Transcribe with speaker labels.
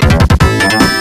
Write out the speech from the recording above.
Speaker 1: Yeah.